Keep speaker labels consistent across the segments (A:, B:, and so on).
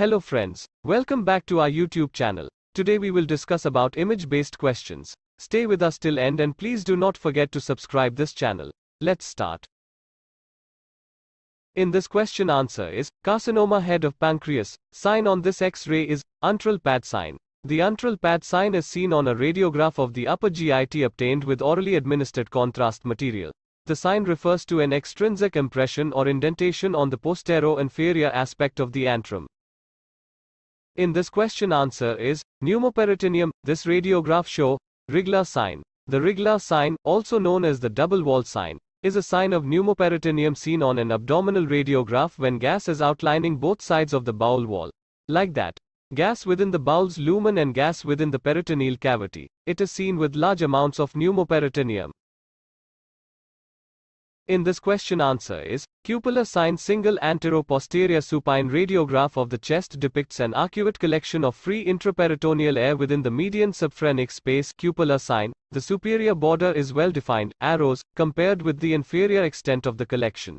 A: Hello friends, welcome back to our YouTube channel. Today we will discuss about image-based questions. Stay with us till end and please do not forget to subscribe this channel. Let's start. In this question answer is, carcinoma head of pancreas, sign on this X-ray is, antral pad sign. The antral pad sign is seen on a radiograph of the upper GIT obtained with orally administered contrast material. The sign refers to an extrinsic impression or indentation on the postero-inferior aspect of the antrum. In this question answer is, pneumoperitoneum, this radiograph show, Rigler sign. The Rigler sign, also known as the double wall sign, is a sign of pneumoperitoneum seen on an abdominal radiograph when gas is outlining both sides of the bowel wall. Like that. Gas within the bowel's lumen and gas within the peritoneal cavity. It is seen with large amounts of pneumoperitoneum. In this question answer is, cupola sign single antero-posterior supine radiograph of the chest depicts an arcuate collection of free intraperitoneal air within the median subphrenic space cupola sign. The superior border is well defined, arrows, compared with the inferior extent of the collection.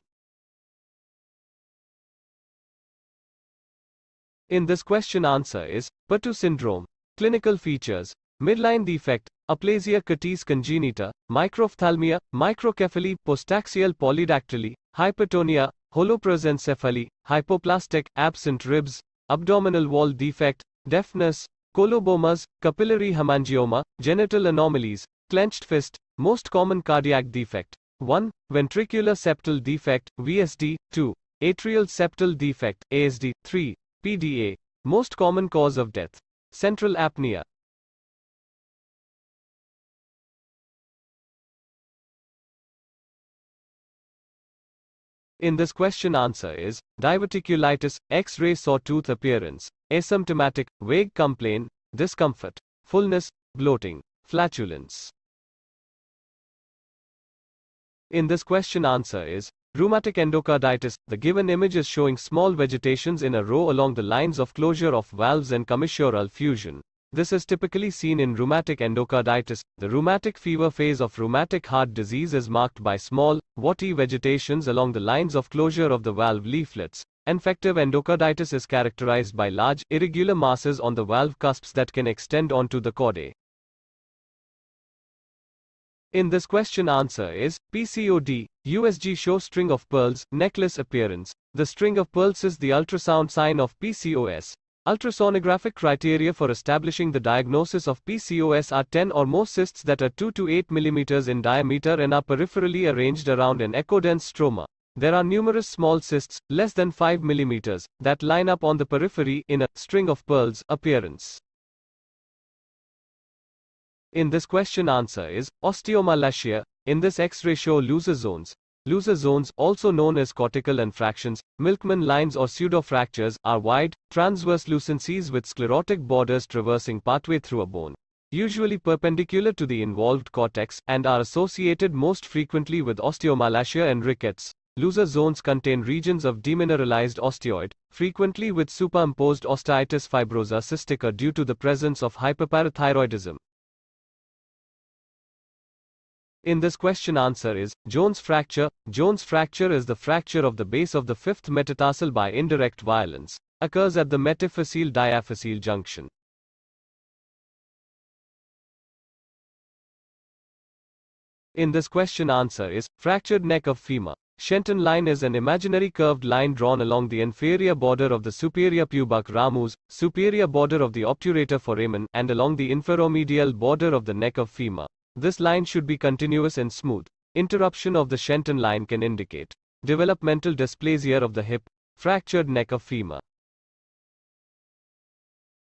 A: In this question answer is, Patau syndrome. Clinical features. Midline defect, aplasia cutis congenita, microphthalmia, microcephaly, postaxial polydactyly, hypertonia, holoprosencephaly, hypoplastic, absent ribs, abdominal wall defect, deafness, colobomas, capillary hemangioma, genital anomalies, clenched fist, most common cardiac defect. 1. Ventricular septal defect, VSD, 2. Atrial septal defect, ASD, 3. PDA, most common cause of death. Central apnea, In this question answer is, diverticulitis, X-ray sawtooth appearance, asymptomatic, vague complaint, discomfort, fullness, bloating, flatulence. In this question answer is, rheumatic endocarditis, the given image is showing small vegetations in a row along the lines of closure of valves and commissural fusion. This is typically seen in rheumatic endocarditis. The rheumatic fever phase of rheumatic heart disease is marked by small, warty vegetations along the lines of closure of the valve leaflets. Infective endocarditis is characterized by large, irregular masses on the valve cusps that can extend onto the chordae. In this question answer is, PCOD, USG show string of pearls, necklace appearance. The string of pearls is the ultrasound sign of PCOS. Ultrasonographic criteria for establishing the diagnosis of PCOS are 10 or more cysts that are 2 to 8 mm in diameter and are peripherally arranged around an echodense stroma. There are numerous small cysts, less than 5 mm, that line up on the periphery in a string of pearls appearance. In this question answer is osteomalacia. In this X-ray show Looser zones. Looser zones, also known as cortical infractions, milkman lines or pseudofractures, are wide, transverse lucencies with sclerotic borders traversing partway through a bone. Usually perpendicular to the involved cortex, and are associated most frequently with osteomalacia and rickets. Looser zones contain regions of demineralized osteoid, frequently with superimposed osteitis fibrosa cystica due to the presence of hyperparathyroidism. In this question answer is, Jones fracture. Jones fracture is the fracture of the base of the fifth metatarsal by indirect violence. Occurs at the metaphyseal diaphyseal junction. In this question answer is, fractured neck of femur. Shenton line is an imaginary curved line drawn along the inferior border of the superior pubic ramus, superior border of the obturator foramen, and along the inferomedial border of the neck of femur. This line should be continuous and smooth. Interruption of the Shenton line can indicate developmental dysplasia of the hip, fractured neck of femur.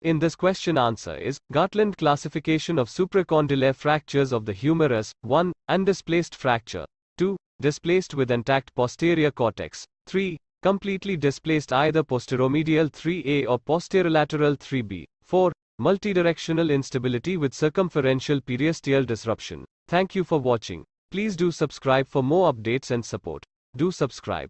A: In this question answer is, Gartland classification of supracondylar fractures of the humerus, 1. Undisplaced fracture, 2. Displaced with intact posterior cortex, 3. Completely displaced either posteromedial 3A or posterolateral 3B, 4. Multidirectional instability with circumferential periosteal disruption. Thank you for watching. Please do subscribe for more updates and support. Do subscribe.